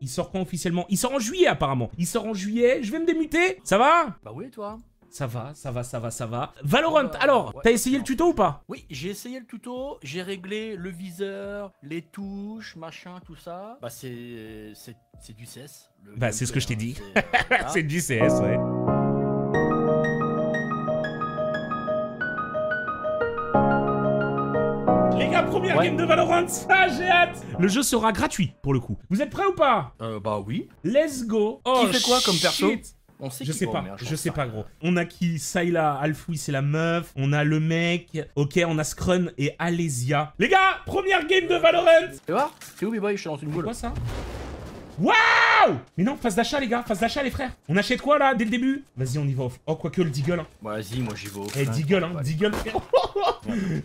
Il sort quand officiellement Il sort en juillet apparemment. Il sort en juillet. Je vais me démuter. Ça va? Bah oui, toi? Ça va, ça va, ça va, ça va. Valorant, Bah, alors, ouais. t'as essayé le tuto ou pas? Oui, j'ai essayé le tuto, j'ai réglé le viseur, les touches, machin, tout ça. Bah c'est c'est c'est du CS. le Bah, c'est ce que je t'ai gameplay, dit. hein, c'est- voilà. C'est du CS, ouais. Première Ouais. game de Valorant, ça j'ai hâte Le jeu sera gratuit, pour le coup. Vous êtes prêts ou pas? Euh, bah oui. Let's go Oh, fait quoi comme perso? On sait Je qui- sais pas, je sais pas gros. On a qui? Sayla, Alfoui c'est la meuf, on a le mec, ok on a Scrun et Alésia. Les gars, première game de Valorant Tu vois? T'es où, B-Boy? Je suis dans une C'est boule. quoi ça? Waouh Mais non, phase d'achat les gars, phase d'achat les frères. On achète quoi là dès le début? Vas-y on y va. au- Oh quoique le Deagle. Hein. Vas-y, moi j'y vais au Eh flingue, Deagle hein, ouais. Deagle.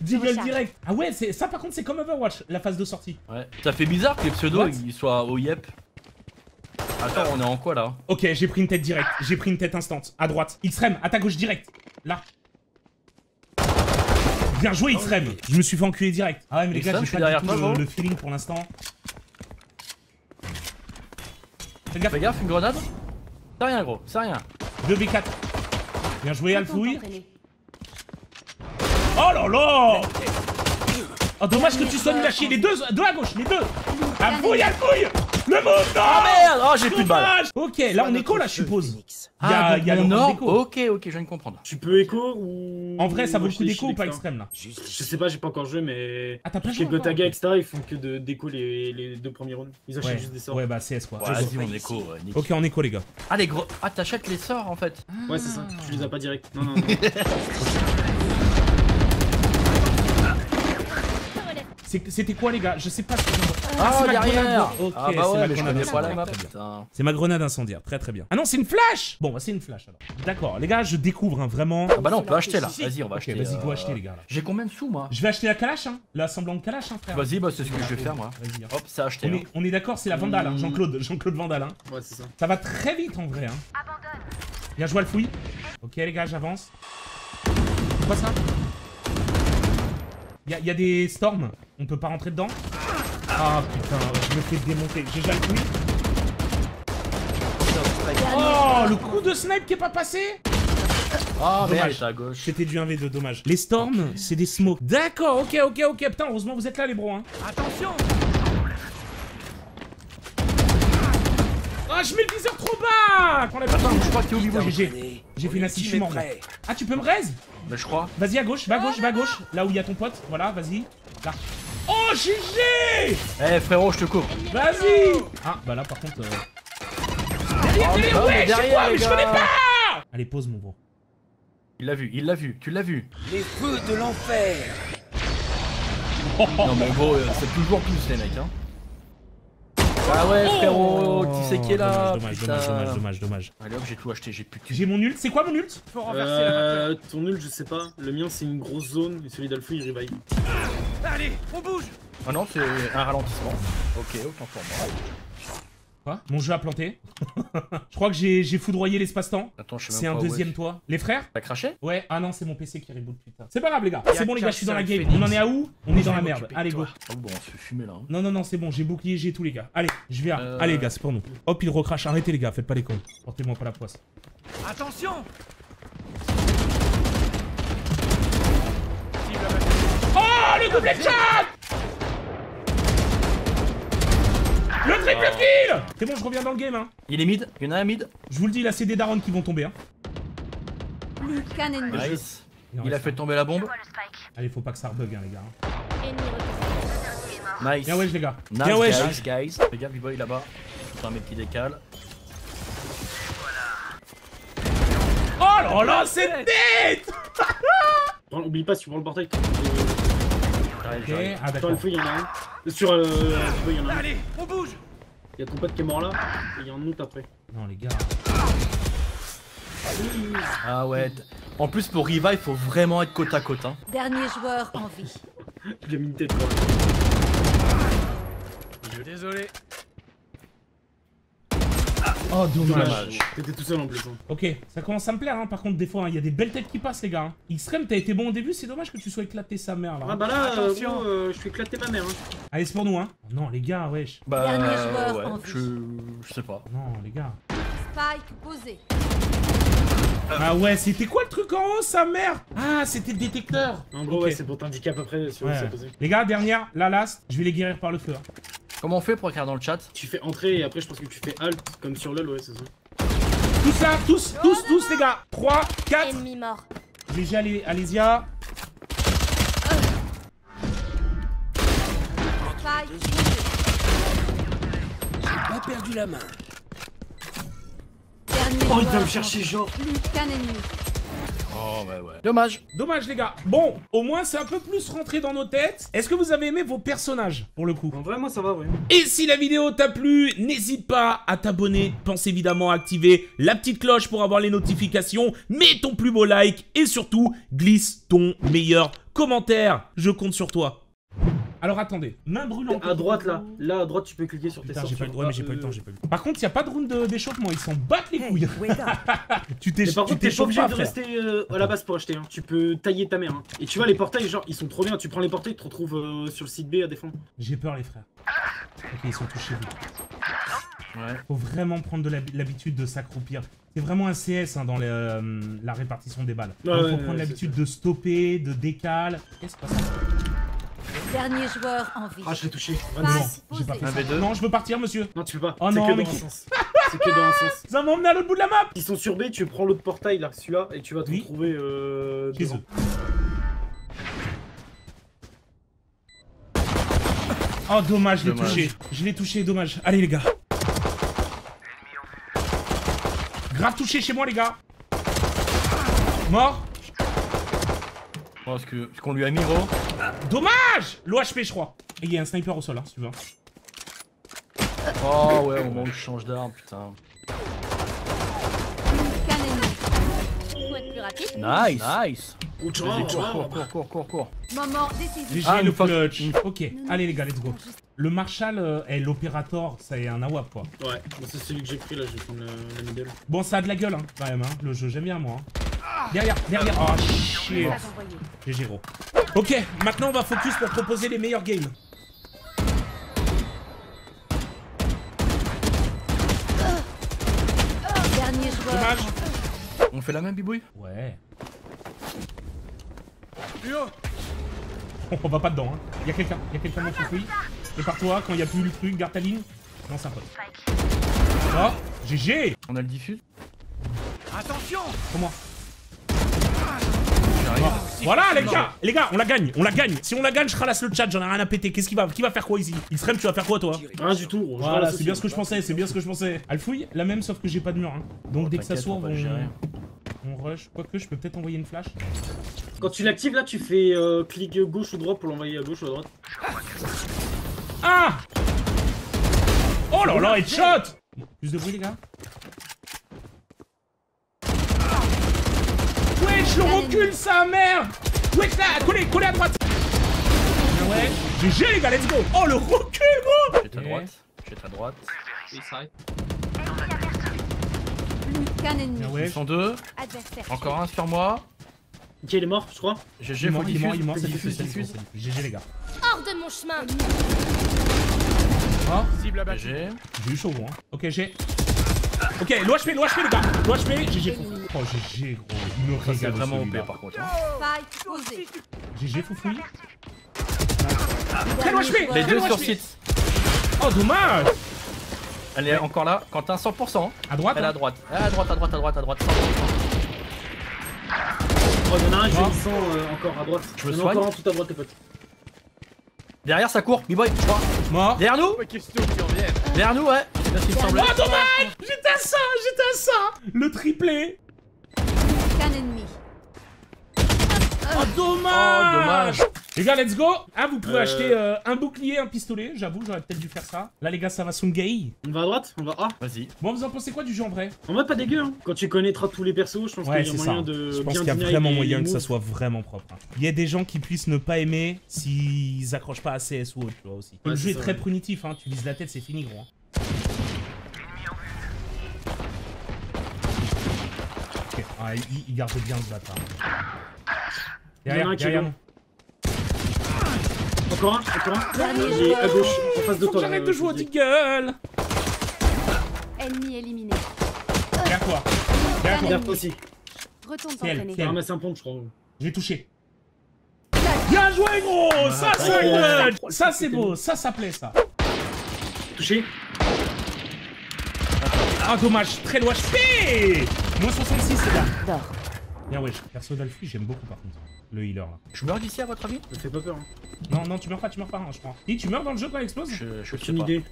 Direct. Ah ouais, c'est ça par contre c'est comme Overwatch, la phase de sortie. Ouais. Ça fait bizarre que les pseudos What? ils soient au yep. Attends, on est en quoi là? Ok, j'ai pris une tête direct, j'ai pris une tête instant. À droite. Xrem, à ta gauche direct. Là. Bien joué Xrem. Je me suis fait enculer direct. Ah ouais mais les gars, j'ai je suis pas derrière du tout toi, le, le feeling pour l'instant. Fais gaffe, Fais gaffe, une grenade C'est rien, gros, c'est rien. 2v4. Bien joué Alfoui. Entraîné. Oh là là Oh dommage que tu sois nul à chier. Les deux, deux à gauche, les deux Alfouille, Alfouille Le move non Ah merde Oh, j'ai plus de balles Ok, là on écho là je suppose. Il y a, Ah, il y a donc le d'écho. Ok, ok, je viens de comprendre. Tu peux écho ou. En vrai ça vaut le coup d'écho ou pas l'extérieur extrême là Je sais pas, j'ai pas encore joué, mais. Ah t'as pas Chez joué Gotaga, etc., ils font que de déco les, les deux premiers rounds. Ils achètent juste des sorts. ouais bah CS quoi. Vas-y, on écho. Ok on écho les gars. Ah, les gros. Ah, t'achètes les sorts en fait. Ouais, c'est ça. Tu les as pas direct. Non, non, non. C'est- C'était quoi les gars Je sais pas ce que Ah, c'est ma derrière grenade. Ok, Ah, c'est bah ma ouais, grenade pas la incendiaire. C'est ma grenade incendiaire, très très bien. Ah non, c'est une flash Bon, bah c'est une flash alors. D'accord, les gars, je découvre hein, vraiment. Ah, bah là, on peut acheter là. Vas-y, on va acheter. vas-y, go euh, acheter les gars là. J'ai combien de sous, moi Je vais acheter la calache, hein L'assemblant de calache, hein frère. Vas-y, bah, c'est ce que je vais faire, moi. Vas-y. hein. Hop, c'est acheté. On hein. est, on est d'accord, c'est la Vandale. Jean-Claude, Jean-Claude Vandale. Hein. Ouais, c'est ça. Ça va très vite en vrai. Hein. Bien joué le fouille. Ok les gars, j'avance. C'est quoi ça? Y'a y a des storms, on peut pas rentrer dedans Ah putain, je me fais démonter. J'ai déjà le fouille. Oh, le coup de snipe qui est pas passé Ah, merde, Dommage. t'es à gauche. C'était du 1v2, dommage. Les storms, c'est des smokes. D'accord, ok, ok, ok. Putain, heureusement vous êtes là les bros. Hein. Attention Ah, je mets le viseur la Attends, je crois que t'es au niveau, GG. J'ai fait une je suis mort. là. Ah, tu peux me raise Mais je crois. Vas-y à gauche, va à gauche, va à gauche. Là où il y a ton pote. Voilà, vas-y. Là. Oh, GG Eh, frérot, je te couvre. Vas-y Ah, bah là par contre. euh, Derrière, Oh, derrière, ouais, je sais derrière, quoi, mais les je connais pas Allez, pause mon bro. Il l'a vu, il l'a vu, tu l'as vu. Les feux de l'enfer Non, mais gros, euh, c'est toujours plus, les mecs, hein. Ah ouais, frérot, tu sais qui est là Oh, Dommage, putain. dommage, dommage, dommage, dommage. Allez hop, j'ai tout acheté, j'ai plus de J'ai mon ult, c'est quoi mon ult Euh, ton nul, je sais pas. Le mien, c'est une grosse zone. Et celui d'Alfou, il revive. Allez, on bouge Ah non, c'est un ralentissement. Ok, autant pour moi. Quoi? Mon jeu a planté. je crois que j'ai foudroyé l'espace-temps. Attends, je C'est un deuxième toit. Les frères? T'as craché? Ouais, ah non, c'est mon PC qui reboot, putain. C'est pas grave, les gars. C'est bon, les gars, je suis dans la game. Phoenix. On en est à où? On est dans la merde. Allez, go. Oh bon, on se fait fumer là. hein. Non, non, non, c'est bon, j'ai bouclier, j'ai tout, les gars. Allez, je vais à. Euh. Allez, les gars, c'est pour nous. Hop, il recrache. Arrêtez, les gars, faites pas les cons. Portez-moi pas la poisse. Attention Oh, le double shot Le triple kill C'est bon, je reviens dans le game, hein. Il est mid, il y en a un mid. Je vous le dis, là, c'est des darons qui vont tomber, hein. Nice. Il a fait un. tomber la bombe. Allez, faut pas que ça rebug, hein, les gars. Repéré. Nice. Bien wesh, les gars. Nice, Bien wesh. guys, guys. Fais gaffe, B-Boy là-bas. C'est un mec qui décale. Oh là là, c'est Prends- Oublie pas, si tu prends le portail. Ok, j'arrive. ah Sur d'accord. Alfou, il y en a un. Sur euh, Alfou, il y en a un. Allez, on bouge Il y a ton pote qui est mort là. Et il y a un autre après. Non, les gars. Ah ouais. En plus, pour Riva, il faut vraiment être côte à côte. Hein. Dernier joueur en vie. Je lui ai mis une tête. Désolé. Oh, dommage. Dommage. T'étais tout seul en plus. hein. Ok, ça commence à me plaire, hein. par contre, des fois, hein, il y a des belles têtes qui passent, les gars. hein. Xtreme, t'as été bon au début, c'est dommage que tu sois éclaté sa mère, là. Ah bah là, euh, Attention. euh, je suis éclaté ma mère. Hein. Allez, c'est pour nous, hein. Oh non, les gars, wesh. Bah, Dernier joueur ouais, en vie. je... je sais pas. Non, les gars. Spike posé. Ah ouais, c'était quoi le truc en haut, sa mère? Ah, c'était le détecteur. En gros, ouais, c'est pour t'indiquer à peu près sur où Ouais. c'est posé. Les gars, dernière, la last, je vais les guérir par le feu. hein. Comment on fait pour écrire dans le chat Tu fais entrer et après, je pense que tu fais alt comme sur LoL, ouais, c'est ça. Tous là, tous, tous, tous, les gars. 3, 4. Ennemi mort. Déjà, allez, Alésia. Spike posé. Pas perdu la main. Dernier Oh, il va me chercher, vie. genre. Plus qu'un ennemi. Oh, ouais, ouais. Dommage. Dommage, les gars. Bon, au moins, c'est un peu plus rentré dans nos têtes. Est-ce que vous avez aimé vos personnages, pour le coup En vrai, moi, ça va, ouais. Et si la vidéo t'a plu, n'hésite pas à t'abonner. Pense évidemment à activer la petite cloche pour avoir les notifications. Mets ton plus beau like et surtout, glisse ton meilleur commentaire. Je compte sur toi. Alors attendez, main brûlante. À droite, là. Là, à droite, tu peux cliquer sur tes sorts. j'ai pas, sur- ouais, mais j'ai pas eu le temps, j'ai pas eu le temps. Par contre, y a pas de round de- d'échauffement, ils s'en battent les couilles. tu t'es Mais par t'es pas t'échauffes obligé pas, de rester euh, à la base pour acheter. Hein. Tu peux tailler ta mère. Hein. Et tu vois, les portails, genre, ils sont trop bien. Tu prends les portails, tu te retrouves euh, sur le site B à défendre. J'ai peur, les frères. Ok, ils sont touchés. vous. Ouais. Faut vraiment prendre de l'hab- l'habitude de s'accroupir. C'est vraiment un CS hein, dans les, euh, la répartition des balles. Ouais, Donc, faut ouais, prendre ouais, l'habitude c'est de stopper, de décaler. Qu'est-ce que Dernier joueur en vie. Ah, je l'ai touché. J'ai pas fait Un ça. V2. Non, je veux partir, monsieur. Non, tu peux pas. Oh c'est non, que mais dans un qui- sens. C'est que dans un sens. Ça m'a emmené à l'autre bout de la map Ils sont sur B, tu prends l'autre portail là, celui-là, et tu vas te Oui. retrouver euh, Chez devant. eux. Oh, dommage, je l'ai touché. Je l'ai touché, dommage. Allez, les gars. Grave touché chez moi, les gars. Mort. Je pense que ce qu'on lui a mis, gros. Dommage L'OHP, je crois. Et il y a un sniper au sol, hein, si tu veux. Oh, ouais, au moment où je change d'arme, putain. Nice. Nice. Cours, cours, cours, cours, cours, décisif. GG, Ah, le clutch. Ok, allez, les gars, let's go. Le Marshall euh, et l'Opérator, ça est un AWAP, quoi. Ouais, c'est celui que j'ai pris là, je vais prendre le, le middle. Bon, ça a de la gueule, hein, quand même, hein. Le jeu, j'aime bien, moi. hein. Derrière, derrière. Oh, shit. GG, gros. Ok, maintenant, on va focus pour proposer les meilleurs games. Dernier joueur. Dommage. On fait la même bibouille Ouais. On va pas dedans, hein. Y'a quelqu'un, y'a quelqu'un dans le fouille. Prépare-toi, quand il y a plus le truc, garde ta ligne. Non, c'est un pote. Oh, GG On a le diffuse Attention Comment? Voilà, les gars Les gars, on la gagne, on la gagne Si on la gagne, je ralasse le chat, j'en ai rien à péter. Qu'est-ce qui va Qui va faire quoi ici? Xtreme, tu vas faire quoi, toi? Rien du tout, Voilà, c'est bien ce que je pensais, c'est bien ce que je pensais. Alfouille, la même, sauf que j'ai pas de mur, hein. Donc, Oh, dès que ça s'ouvre, on on... gérer. on rush. Quoique, je peux peut-être envoyer une flash. Quand tu l'actives là, tu fais euh, clic gauche ou droite pour l'envoyer à gauche ou à droite. Ah Oh là là, headshot Plus de bruit, les gars Wesh, le recul, sa mère Wesh, là, collé, collé à droite? Ah ouais GG, les gars, let's go Oh, le recul, gros J'ai ta droite. J'ai ta droite. Plus qu'un ennemi. Ah ouais Ils sont deux. Adversaire. Encore un sur moi. Ok, il est mort, je crois? Il GG, faut mort, il est mort, il est mort, ça diffuse, ça diffuse. GG, les gars. Hors de mon chemin. Oh, Cible abattue. GG. j'ai eu chaud, gros. Hein. Ok, j'ai... Ok, l'OHP, l'OHP, les gars L'OHP, GG. Oh, GG, gros. Il me régale, vraiment. OP par contre. hein. GG, Foufouille. Dernier l'OHP. joueur Les deux sur site. Oh, dommage Elle est encore là. Quentin, 100%. À droite Elle est hein. à droite. Elle est à droite, à droite, à droite, à droite. 100%. Oh, il y en a un, Ah. j'ai 100 euh, encore à droite. Je me soigne. encore un tout à droite, tes potes. Derrière, ça court. B-boy, je crois. Mort Derrière nous. Derrière nous, ouais. Ce me. Oh, dommage J'étais à ça, j'étais à ça Le triplé Plus qu'un ennemi. Oh, dommage Oh, dommage. Les gars, let's go Ah, vous pouvez Euh. acheter euh, un bouclier, un pistolet, j'avoue, j'aurais peut-être dû faire ça. Là, les gars, ça va Sungay. On va à droite On va A. Vas-y. Bon, vous en pensez quoi du jeu en vrai? En vrai, pas dégueu, hein. Quand tu connaîtras tous les persos, je pense Ouais, qu'il y a ça. moyen de. Je pense qu'il y a vraiment moyen que ça soit vraiment propre. hein. Il y a des gens qui puissent ne pas aimer s'ils accrochent pas à CS ou autre, tu vois aussi. le jeu est très ouais. primitif, hein. tu vises la tête, c'est fini, gros. hein. Ah, il, il garde bien ce bâtard. Il y en a Derrière, un qui derrière est. Encore un, encore un. Est à gauche, en face de toi. là, j'arrête de jouer au te dis. Deagle Ennemi éliminé. Derrière toi. Derrière toi. Derrière toi aussi. Retourne C'est t'entraîner. c'est elle. ramassé un pompe, je crois. Je l'ai touché. Bien joué, gros Ça, Ah, c'est ouais. Ça, c'est beau. Ça, ça plaît, ça. Touché. Ah, dommage. Très loin HP Moins 66, les gars. Dors. Bien, wesh. Perso d'Alfie, j'aime beaucoup, par contre. Le healer, là. Je meurs d'ici à votre avis? Ça fait pas peur. Hein. Non, non, tu meurs pas, tu meurs pas, hein, je crois. Dis, tu meurs dans le jeu quand il explose Je, je sais Aucune pas. idée.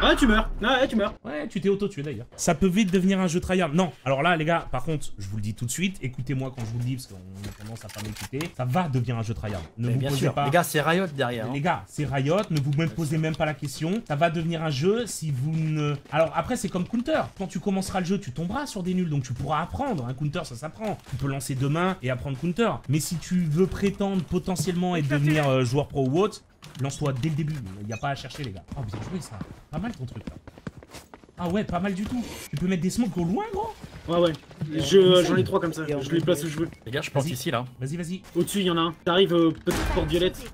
Ah, tu meurs. Ah, ouais, tu meurs. Ouais, tu t'es auto-tué d'ailleurs. Ça peut vite devenir un jeu tryhard. Non, alors là, les gars, par contre, je vous le dis tout de suite, écoutez-moi quand je vous le dis, parce qu'on a tendance à pas m'écouter. Ça va devenir un jeu tryhard. Ne Mais vous bien posez sûr. pas. Les gars, c'est Riot derrière. hein. Les gars, c'est Riot, ne vous même posez même pas la question. Ça va devenir un jeu si vous ne. Alors après, c'est comme Counter. Quand tu commenceras le jeu, tu tomberas sur des nuls, donc tu pourras apprendre. Un Counter, ça s'apprend. Tu peux lancer demain et apprendre Counter. Mais si tu veux prétendre potentiellement et devenir euh, joueur pro ou autre, lance-toi dès le début. Il n'y a pas à chercher, les gars. Oh, bien joué ça. Pas mal ton truc là. Ah ouais, pas mal du tout. Tu peux mettre des smokes au loin, gros Ouais, ouais. Je- J'en ai trois comme ça. Je les place où je veux. Les gars, je pense ici là. Vas-y, vas-y. Au-dessus, il y en a un. T'arrives, euh, petite porte violette.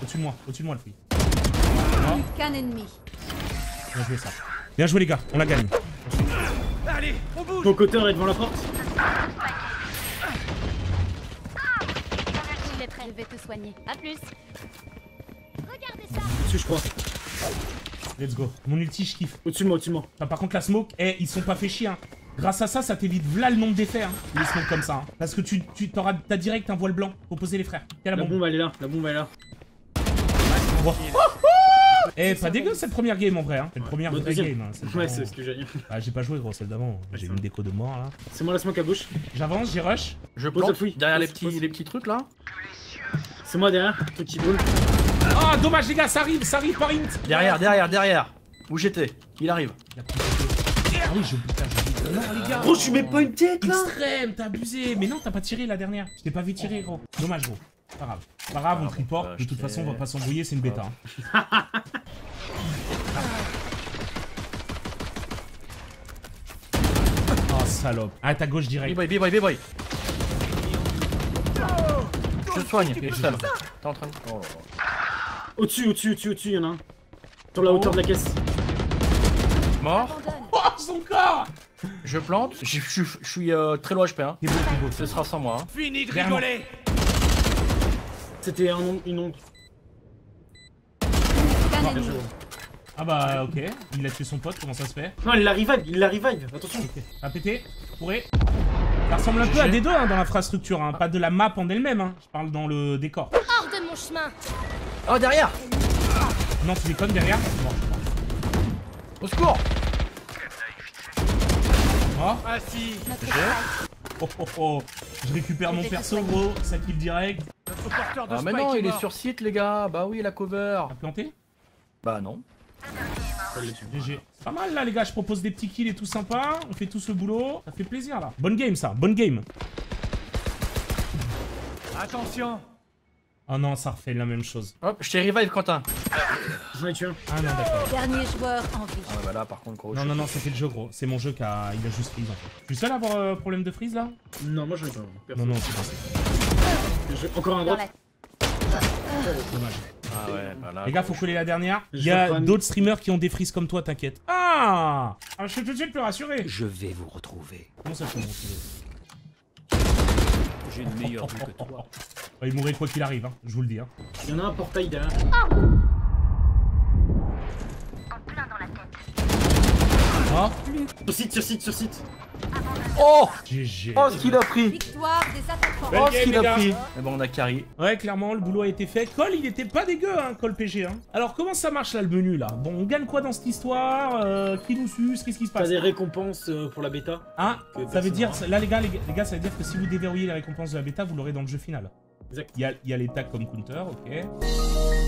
Au-dessus de moi, au-dessus de moi, le. Plus qu'un ennemi. Bien joué ça. Bien joué, les gars. On la gagne. Allez, on bouge Ton coteur est devant la porte. Il est prêt. Je vais te soigner. À plus. Au-dessus, je crois. Let's go. Mon ulti, je kiffe. Au-dessus de moi, au-dessus de moi. Ah, par contre, la smoke, eh, ils sont pas fait chier. hein. Grâce à ça, ça t'évite v'là le nombre d'effets, hein, les smokes comme ça. hein. Parce que tu, tu t'auras, t'as direct un voile blanc. Faut poser les frères. La La bombe. bombe, elle est là. La bombe, elle est là. Eh, pas dégueu cette première game en vrai. Hein. C'est la première vraie game. Hein. C'est Ouais, vraiment- c'est ce que j'ai dit. Ah, j'ai pas joué gros, celle d'avant. J'ai une déco de mort là. C'est moi la smoke à gauche. J'avance, j'y rush. Je Pose fouille. derrière les petits, les petits trucs là. C'est moi derrière. Truc qui Ah, dommage les gars, ça arrive, ça arrive par int. Derrière, derrière, derrière. Où j'étais? Il arrive. Il a pris le- Ah oui, je putain. Non, les gars. Gros, tu mets pas une tête là? Extrême, t'as abusé. Mais non, t'as pas tiré la dernière. Je t'ai pas vu tirer, gros. Dommage, gros. Pas grave. Pas grave, on Ah, triporte. De toute je façon, on va pas s'embrouiller, c'est une bêta. hein. Oh, salope. Ah, ta gauche direct. B-boy, B-boy, B-boy. Je te soigne, seul. T'es en train de. Oh là là. Au-dessus, au-dessus, au-dessus, au-dessus, il y en a un. Sur la hauteur de la caisse. Mort. Oh, son corps Je plante. Je je- je suis euh, très loin HP. Hein. Beau. Ce sera sans moi. Hein. Fini de rigoler C'était un une ombre. Ah bah, ok. Il a tué son pote, comment ça se fait? Non, il la revive, il la revive. Attention. A pété Pourré Ça ressemble un peu à des deux hein, dans l'infrastructure, hein. pas de la map en elle-même, hein. je parle dans le décor. Hors de mon chemin. Oh, derrière Non, tu déconnes derrière Bon. Au secours Oh, Ah si oh, oh, oh. Je récupère mon perso, gros, ça kill direct. Notre porteur de Ah, mais non, il est sur site, les gars. Bah oui, la cover. T'as planté? Bah non. GG. C'est pas mal là, les gars, je propose des petits kills et tout sympa. On fait tous le boulot. Ça fait plaisir là. Bonne game, ça, bonne game. Attention Oh non, ça refait la même chose. Hop, je t'ai revive, Quentin. J'en ai tué un. Ah non, d'accord. Dernier joueur en vie. Ah, bah là, par contre, gros. Non, non, non, ça fait le jeu, gros. C'est mon jeu qui a. Il a juste freeze en fait. Je suis seul à avoir euh, problème de freeze là? Non, moi j'en ai pas. Perso. Non, non, c'est passé. Je- Encore un la Dommage. Ah ouais, bah là. Les gars, faut coller la dernière. Je Il y vais a d'autres streamers qui ont des frises comme toi, t'inquiète. Ah Ah, Je suis tout de suite plus rassuré. Je vais vous retrouver. Comment ça, je peux me retrouver? J'ai une meilleure vue que toi. Bah, Il mourrait quoi qu'il arrive, hein. je vous le dis. Hein. Il y en a un portail derrière. Oh Sur site, sur site, sur site. Oh GG. Oh, ce qu'il a pris victoire des attaquants. Belle Oh, ce qu'il a pris Mais bon, on a carry. Ouais, clairement, le boulot a été fait. Col, il était pas dégueu, hein, Col PG. Hein. Alors, comment ça marche là, le menu là? Bon, on gagne quoi dans cette histoire? Euh, Qui nous suce? Qu'est-ce qui se T'as passe? des récompenses euh, pour la bêta? Hein que Ça veut dire, là les gars, les, gars- les gars, ça veut dire que si vous déverrouillez les récompenses de la bêta, vous l'aurez dans le jeu final. Il y a, y a les tags comme counter, ok.